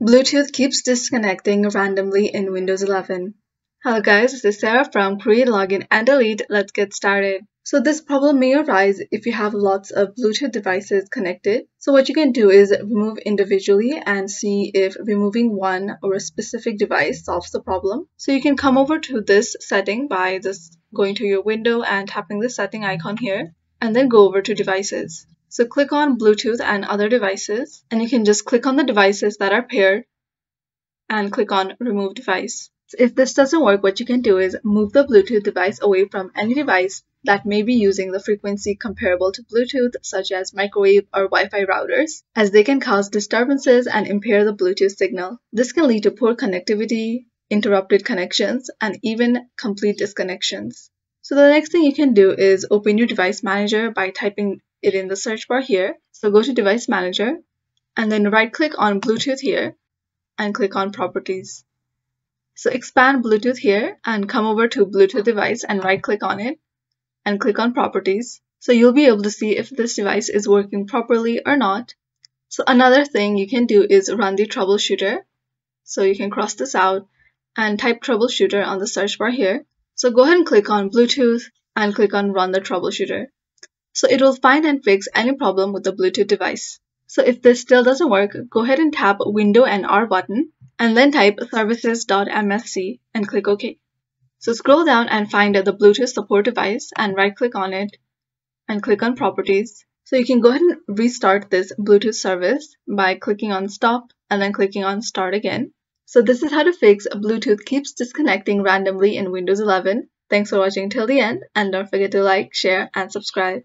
Bluetooth keeps disconnecting randomly in Windows 11. Hello guys, this is Sarah from Create Login and Delete. Let's get started. So this problem may arise if you have lots of Bluetooth devices connected. So what you can do is remove individually and see if removing one or a specific device solves the problem. So you can come over to this setting by just going to your window and tapping the setting icon here and then go over to devices. So click on Bluetooth and other devices, and you can just click on the devices that are paired and click on remove device. So if this doesn't work, what you can do is move the Bluetooth device away from any device that may be using the frequency comparable to Bluetooth, such as microwave or Wi-Fi routers, as they can cause disturbances and impair the Bluetooth signal. This can lead to poor connectivity, interrupted connections, and even complete disconnections. So the next thing you can do is open your device manager by typing it in the search bar here. So go to device manager and then right click on Bluetooth here and click on properties. So expand Bluetooth here and come over to Bluetooth device and right click on it and click on properties. So you'll be able to see if this device is working properly or not. So another thing you can do is run the troubleshooter. So you can cross this out and type troubleshooter on the search bar here. So go ahead and click on Bluetooth and click on run the troubleshooter. So it will find and fix any problem with the Bluetooth device. So if this still doesn't work, go ahead and tap Window and R button and then type services.msc and click OK. So scroll down and find the Bluetooth support device and right click on it and click on properties. So you can go ahead and restart this Bluetooth service by clicking on stop and then clicking on start again. So this is how to fix Bluetooth keeps disconnecting randomly in Windows 11. Thanks for watching till the end and don't forget to like, share and subscribe.